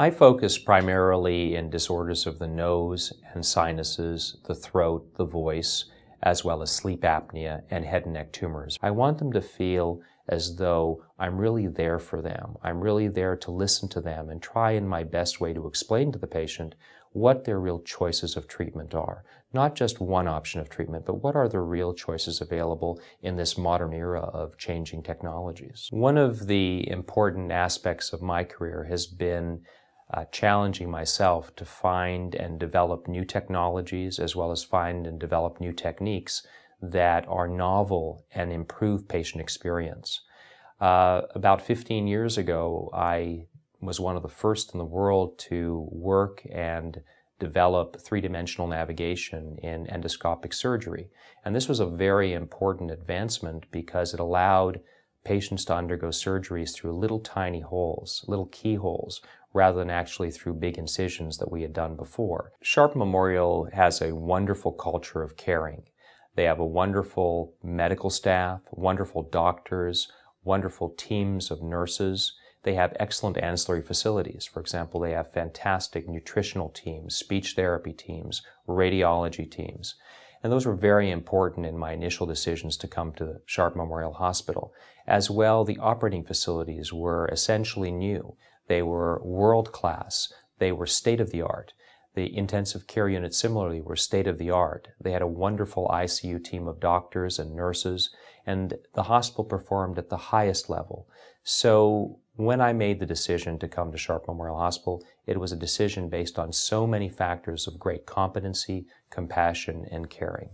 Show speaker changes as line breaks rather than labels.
I focus primarily in disorders of the nose and sinuses, the throat, the voice, as well as sleep apnea and head and neck tumors. I want them to feel as though I'm really there for them. I'm really there to listen to them and try in my best way to explain to the patient what their real choices of treatment are. Not just one option of treatment, but what are the real choices available in this modern era of changing technologies. One of the important aspects of my career has been uh, challenging myself to find and develop new technologies as well as find and develop new techniques that are novel and improve patient experience. Uh, about 15 years ago, I was one of the first in the world to work and develop three-dimensional navigation in endoscopic surgery. And this was a very important advancement because it allowed patients to undergo surgeries through little tiny holes, little keyholes, rather than actually through big incisions that we had done before. Sharp Memorial has a wonderful culture of caring. They have a wonderful medical staff, wonderful doctors, wonderful teams of nurses. They have excellent ancillary facilities. For example, they have fantastic nutritional teams, speech therapy teams, radiology teams. And those were very important in my initial decisions to come to the Sharp Memorial Hospital. As well, the operating facilities were essentially new. They were world class. They were state of the art. The intensive care units similarly were state of the art. They had a wonderful ICU team of doctors and nurses, and the hospital performed at the highest level. So when I made the decision to come to Sharp Memorial Hospital, it was a decision based on so many factors of great competency, compassion, and caring.